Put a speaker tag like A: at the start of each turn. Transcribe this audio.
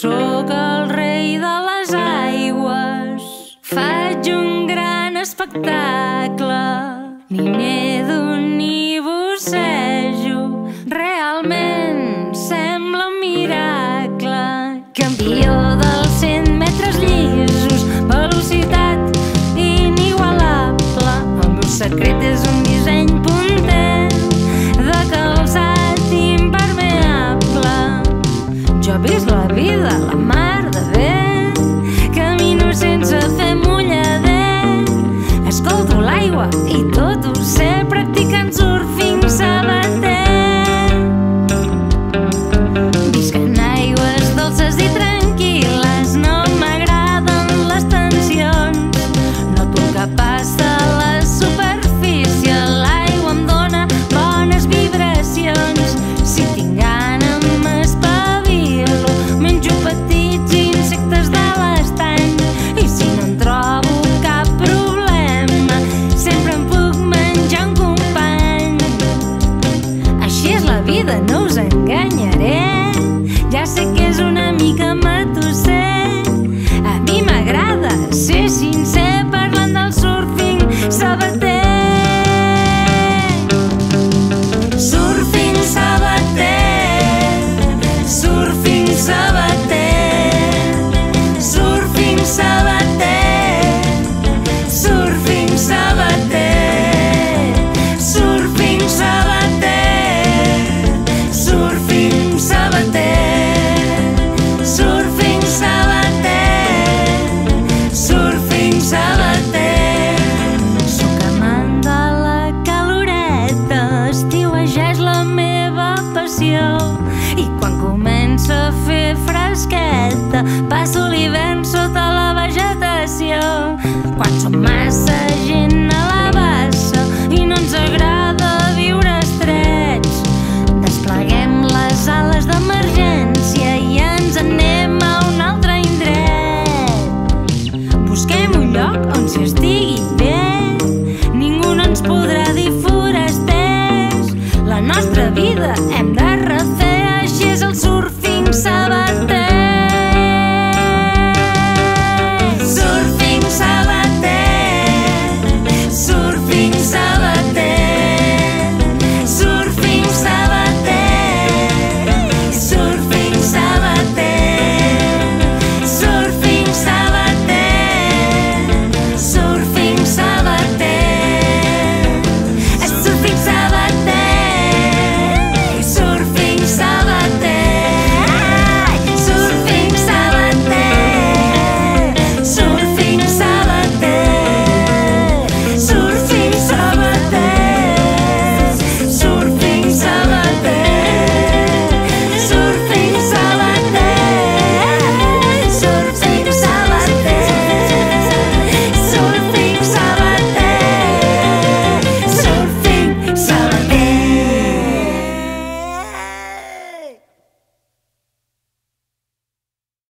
A: Sóc el rei de les aigües, faig un gran espectacle, ni nedo ni bussejo, realment sembla un miracle. Campió de means fresqueta, passo l'hivern sota la vegetació. Quan som massa gent a la bassa i no ens agrada viure estrets, despleguem les ales d'emergència i ens anem a un altre indret. Busquem un lloc on s'estigui bé, ningú no ens podrà dir forasters. La nostra vida hem de refer, així és el surfing sabater.